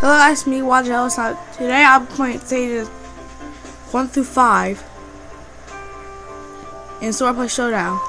Hello guys, me Watch Ellis. Today I'm playing stages 1 through 5 in Swordplay Showdown.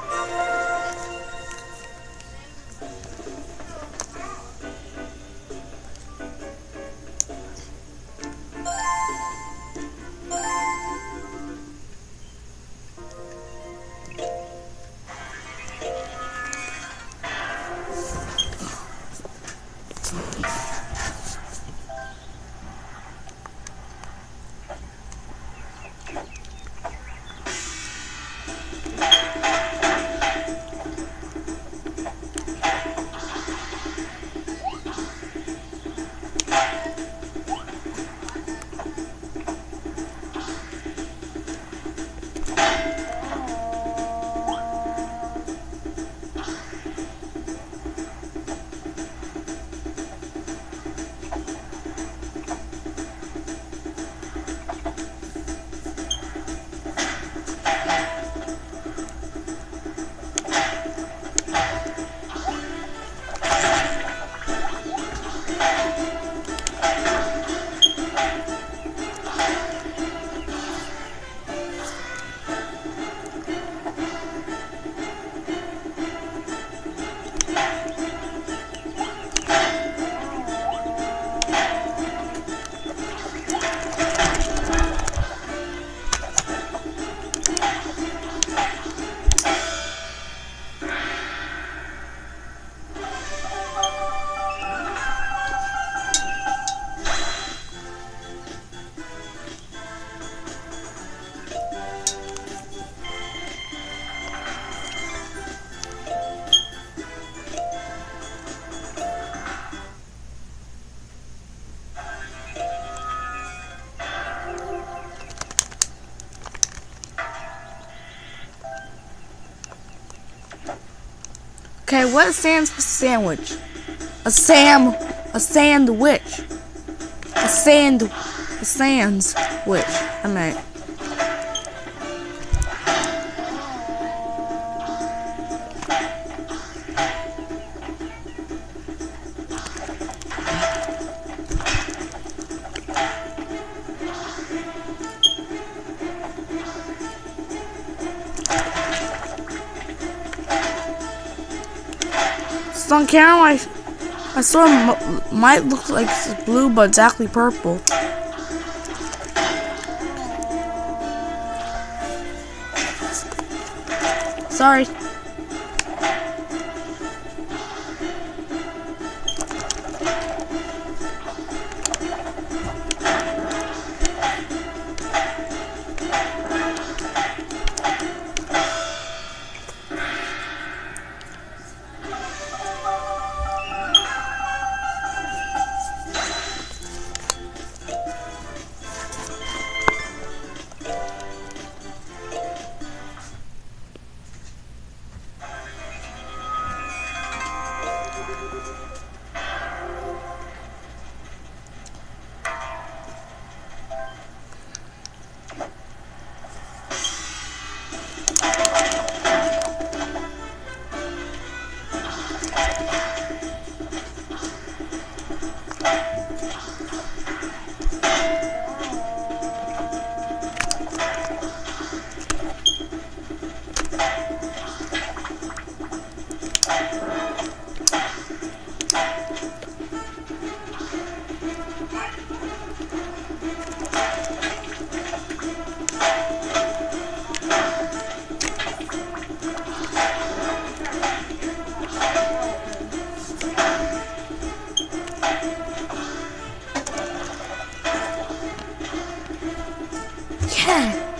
Okay, what stands for sandwich? A sam, a sandwich. A sand, a sands witch. I meant. On camera, I, I sort of might look like it's blue, but it's actually purple. Sorry. cat.